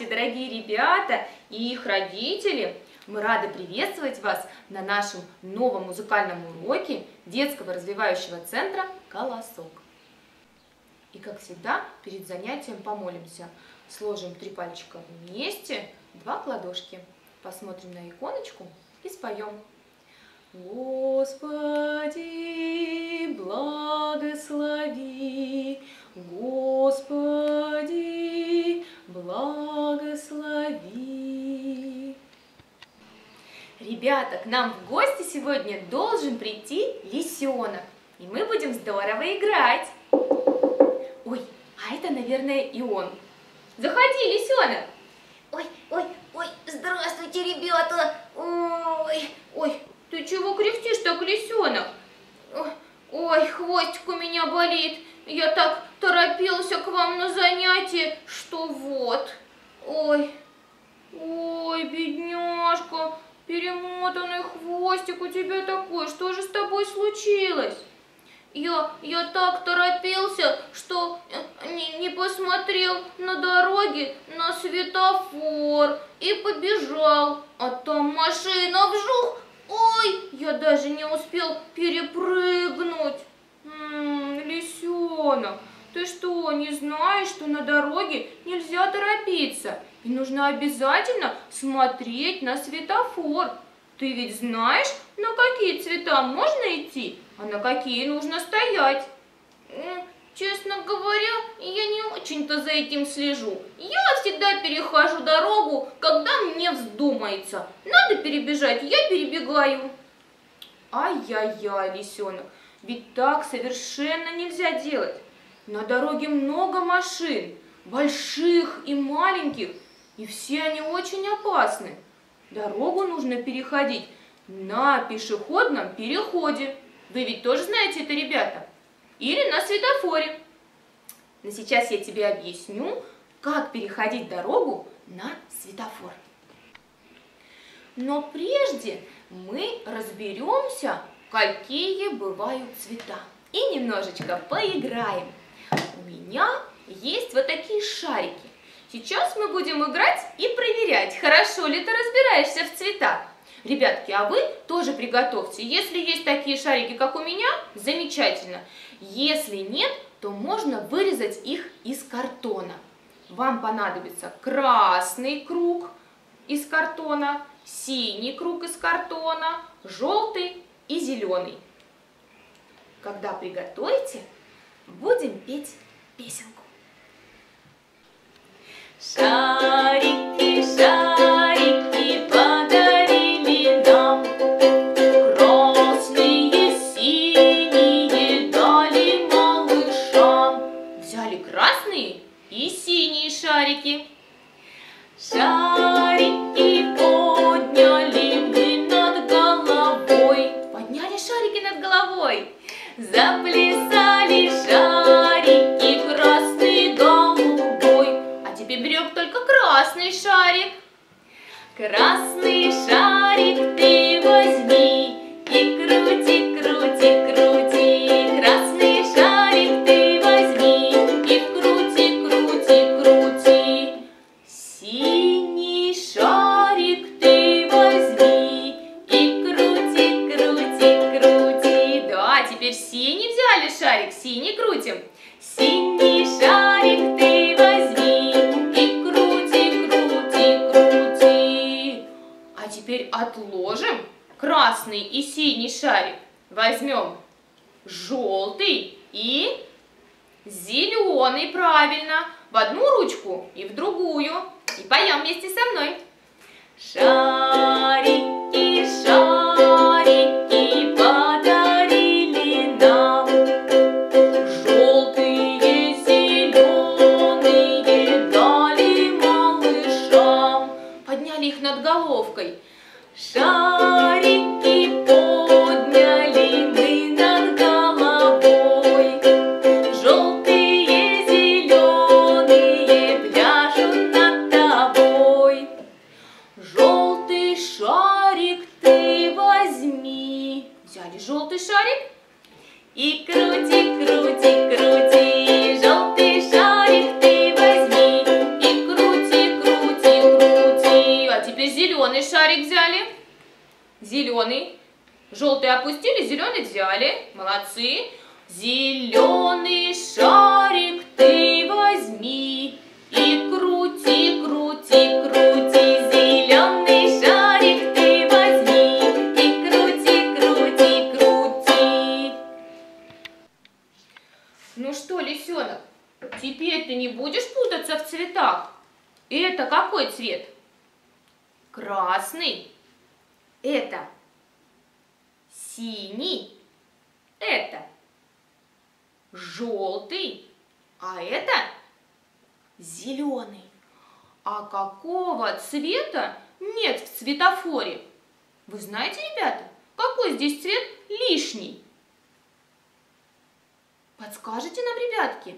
Здравствуйте, дорогие ребята и их родители! Мы рады приветствовать вас на нашем новом музыкальном уроке детского развивающего центра «Колосок». И, как всегда, перед занятием помолимся. Сложим три пальчика вместе, два кладошки. Посмотрим на иконочку и споем. Господи, благослови, Господи, благослови. Ребята, к нам в гости сегодня должен прийти лисенок, и мы будем здорово играть. Ой, а это, наверное, и он. Заходи, лисенок. Ой, ой, ой, здравствуйте, ребята. Ой, ой, ты чего кряхтишь так, лисенок? Ой, хвостик у меня болит. Я так торопился к вам на занятие, что вот. Ой, ой, бедняжка, перемотанный хвостик у тебя такой. Что же с тобой случилось? Я, я так торопился, что э, не, не посмотрел на дороге на светофор и побежал. А там машина вжух Ой, я даже не успел перепрыгнуть. М -м, лисенок, ты что, не знаешь, что на дороге нельзя торопиться? И нужно обязательно смотреть на светофор. Ты ведь знаешь, на какие цвета можно идти, а на какие нужно стоять? Честно говоря, я не очень-то за этим слежу. Я всегда перехожу дорогу, когда мне вздумается. Надо перебежать, я перебегаю. Ай-яй-яй, лисенок, ведь так совершенно нельзя делать. На дороге много машин, больших и маленьких, и все они очень опасны. Дорогу нужно переходить на пешеходном переходе. Вы ведь тоже знаете это, ребята? или на светофоре. Но сейчас я тебе объясню, как переходить дорогу на светофор. Но прежде мы разберемся, какие бывают цвета. И немножечко поиграем. У меня есть вот такие шарики. Сейчас мы будем играть и проверять, хорошо ли ты разбираешься в цветах. Ребятки, а вы тоже приготовьте. Если есть такие шарики, как у меня, замечательно. Если нет, то можно вырезать их из картона. Вам понадобится красный круг из картона, синий круг из картона, желтый и зеленый. Когда приготовите, будем петь песенку. Шарики, шарики, ручку и в другую. И поем вместе со мной. Шарики, желтый шарик и крути, крути, крути, желтый шарик ты возьми. И крути, крути, крути. А теперь зеленый шарик взяли. Зеленый. Желтый опустили, зеленый взяли. Молодцы. Зеленый шарик Ну что, лисенок, теперь ты не будешь путаться в цветах? Это какой цвет? Красный. Это синий. Это желтый. А это зеленый. А какого цвета нет в светофоре? Вы знаете, ребята, какой здесь цвет лишний? Подскажите нам, ребятки?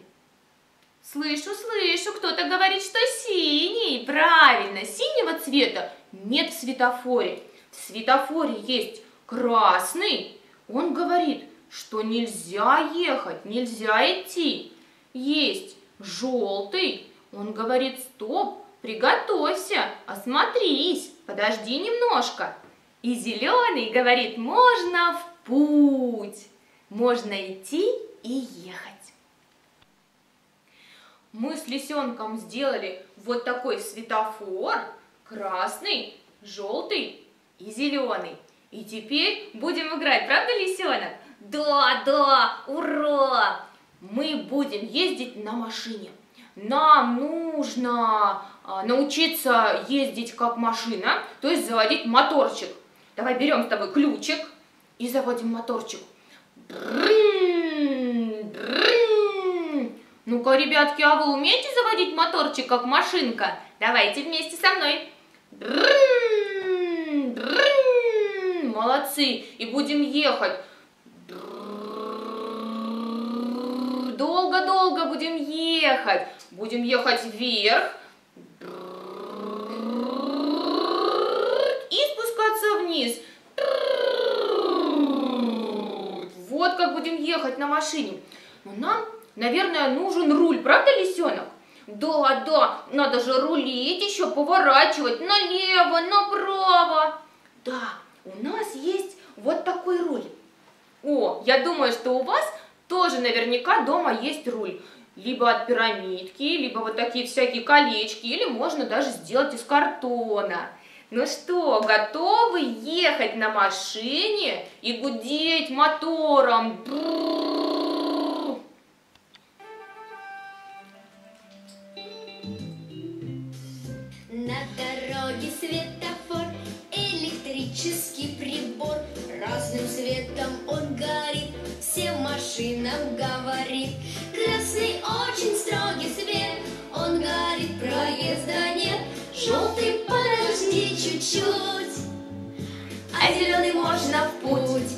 Слышу, слышу, кто-то говорит, что синий. Правильно, синего цвета нет в светофоре. В светофоре есть красный. Он говорит, что нельзя ехать, нельзя идти. Есть желтый. Он говорит, стоп, приготовься, осмотрись, подожди немножко. И зеленый говорит, можно в путь, можно идти и ехать. Мы с лисенком сделали вот такой светофор, красный, желтый и зеленый. И теперь будем играть, правда, лисенок? Да, да, ура! Мы будем ездить на машине. Нам нужно а, научиться ездить как машина, то есть заводить моторчик. Давай берем с тобой ключик и заводим моторчик. Ну-ка, ребятки, а вы умеете заводить моторчик как машинка? Давайте вместе со мной. Молодцы. И будем ехать. Долго-долго будем ехать. Будем ехать вверх. И спускаться вниз. Вот как будем ехать на машине. Но нам, наверное, нужен руль, правда, лисенок? Да, да, надо же рулить, еще поворачивать налево, направо. Да, у нас есть вот такой руль. О, я думаю, что у вас тоже наверняка дома есть руль. Либо от пирамидки, либо вот такие всякие колечки, или можно даже сделать из картона. Ну что, готовы ехать на машине и гудеть мотором? На подожди чуть-чуть, а зеленый можно в путь.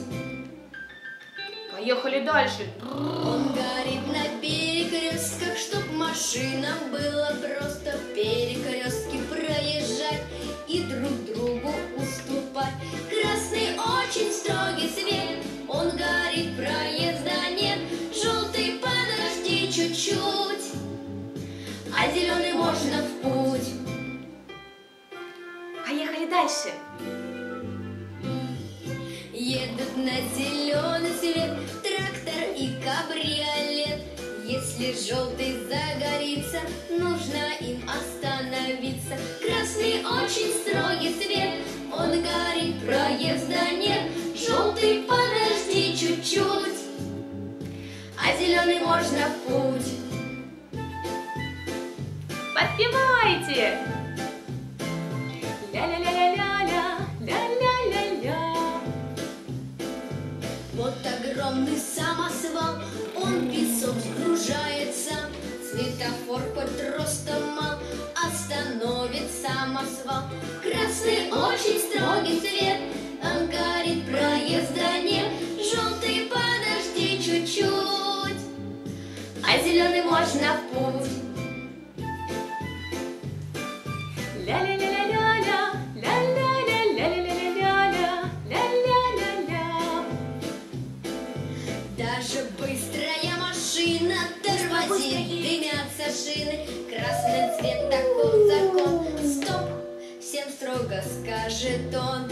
Поехали дальше. Он горит на перекрестках, чтоб машинам было просто перекрестки проезжать и друг другу уступать. Красный очень строгий свет, он горит, проезда нет. Желтый подожди чуть-чуть, а зеленый можно в путь. Дальше. Едут на зеленый свет трактор и кабриолет. Если желтый загорится, нужно им остановиться. Красный очень строгий свет, он горит, проезда нет. Желтый подожди чуть-чуть, а зеленый можно в путь. Подпевайте! можно в путь. Даже быстрая машина тормозит, дымятся шины, красный цвет такой закон. Стоп, всем строго скажет он.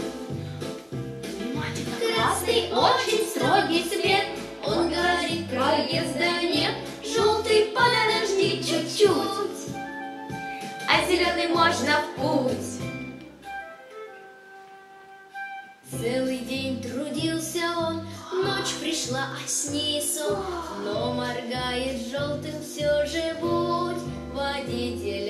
Красный очень строгий цвет, он говорит про езда А зеленый можно в путь. Целый день трудился он, ночь пришла, а с. Но моргает желтым все же будь, водитель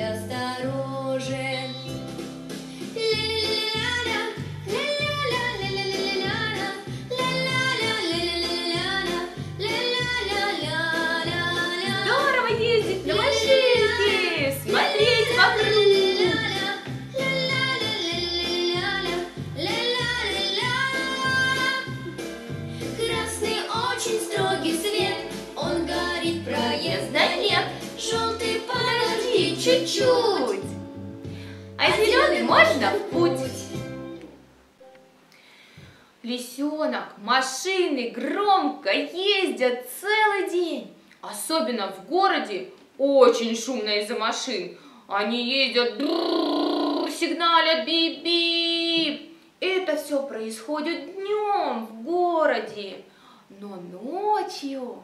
Особенно в городе очень шумно из-за машин. Они ездят, сигналят, бип-бип. Это все происходит днем в городе. Но ночью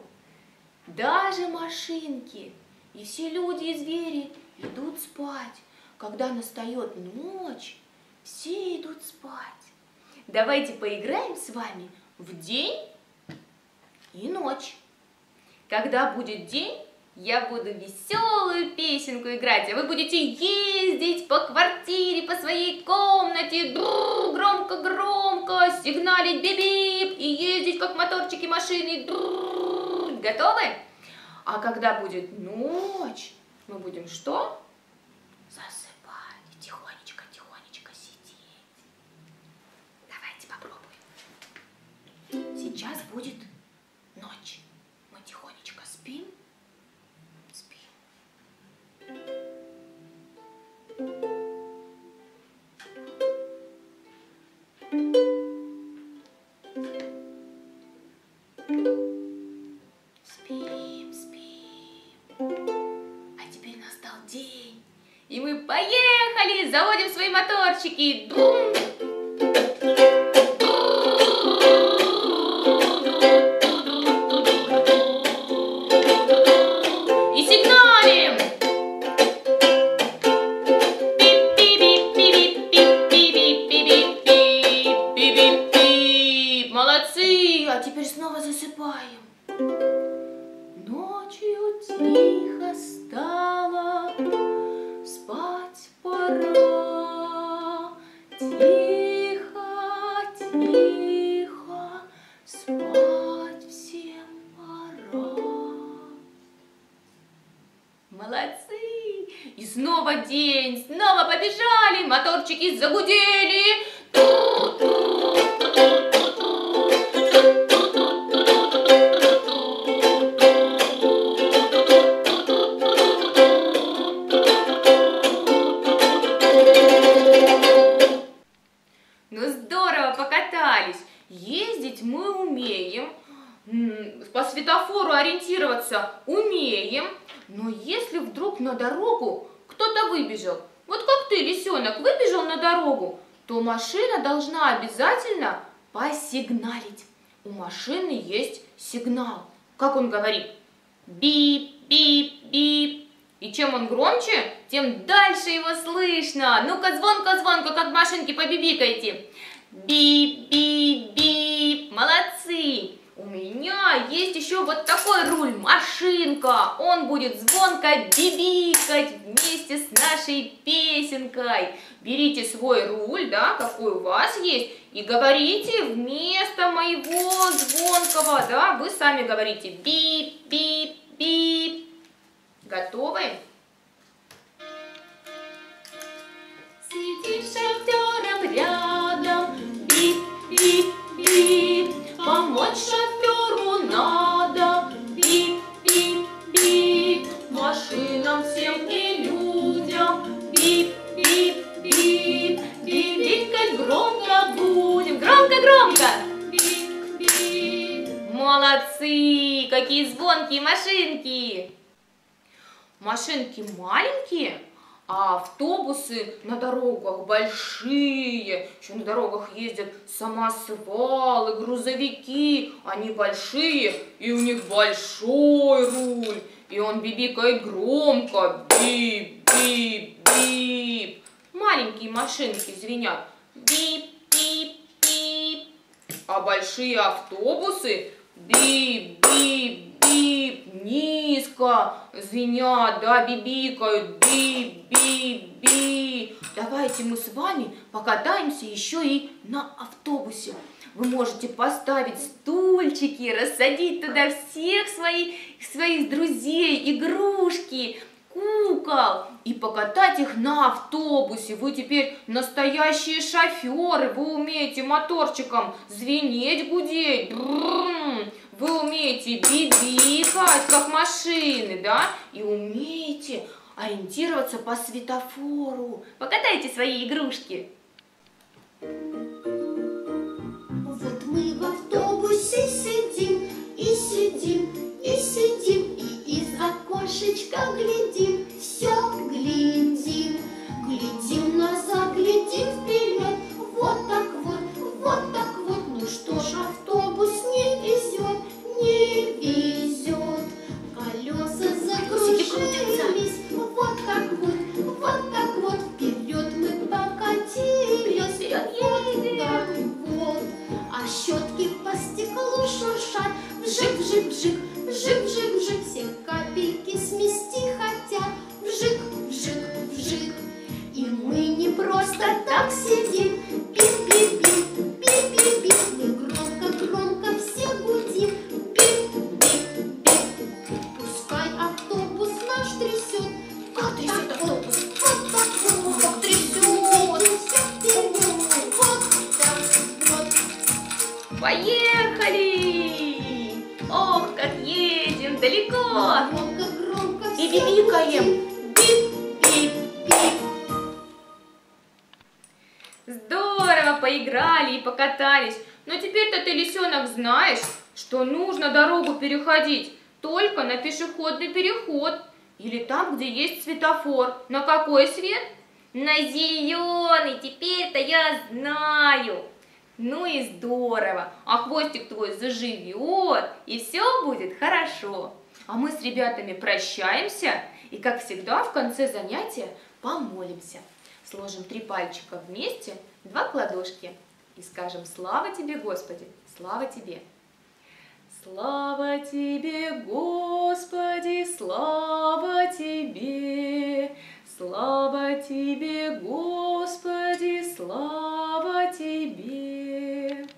даже машинки и все люди и звери идут спать. Когда настает ночь, все идут спать. Давайте поиграем с вами в день и ночь. Когда будет день, я буду веселую песенку играть, а вы будете ездить по квартире, по своей комнате, громко-громко, сигналить бип-бип и ездить как моторчики машины. Готовы? А когда будет ночь, мы будем что? Засыпать, тихонечко-тихонечко сидеть. Давайте попробуем. Сейчас будет поехали, заводим свои моторчики. Дум. Моторчики загудели. Ну здорово покатались. Ездить мы умеем, по светофору ориентироваться умеем, но если вдруг на дорогу кто-то выбежал, вот как ты, лисенок, выбежал на дорогу, то машина должна обязательно посигналить. У машины есть сигнал. Как он говорит? Бип, бип, бип. И чем он громче, тем дальше его слышно. Ну-ка, звонко-звонко, как машинки побибикайте. Бип, бип, меня есть еще вот такой руль, машинка. Он будет звонко бибикать вместе с нашей песенкой. Берите свой руль, да, какой у вас есть, и говорите вместо моего звонкого, да, вы сами говорите бип, бип, бип. Готовы? Сидишь шофером рядом, бип, бип, бип. Помочь шоферу надо, бип, бип, бип. Машинам всем и людям, бип, бип, бип. Бибикать громко будем, громко-громко. Бип, бип. Молодцы, какие звонкие машинки. машинки маленькие, а автобусы на дорогах большие. Еще на дорогах ездят самосвалы, грузовики. Они большие, и у них большой руль. И он бибикает громко. Бип, бип, бип. Маленькие машинки звенят. Бип, бип, бип. А большие автобусы бип, бип, бип, низко звенят, да, бибикают, бип. Давайте мы с вами покатаемся еще и на автобусе. Вы можете поставить стульчики, рассадить туда всех своих, своих друзей, игрушки, кукол и покатать их на автобусе. Вы теперь настоящие шоферы, вы умеете моторчиком звенеть, гудеть. Вы умеете бибикать, как машины, да? И умеете ориентироваться по светофору. Покатайте свои игрушки. Вот мы в автобусе сидим и сидим и сидим и из окошечка глядим, все глядим, глядим назад, глядим вперед, бибикаем. гудим. Бип, бип, бип. Здорово поиграли и покатались. Но теперь-то ты, лисенок, знаешь, что нужно дорогу переходить только на пешеходный переход. Или там, где есть светофор. На какой свет? На зеленый, теперь-то я знаю. Ну и здорово. А хвостик твой заживет, и все будет хорошо. А мы с ребятами прощаемся и, как всегда, в конце занятия помолимся. Сложим три пальчика вместе, два кладошки и скажем «Слава тебе, Господи! Слава тебе!» Слава тебе, Господи, слава тебе! Слава тебе, Господи, слава тебе!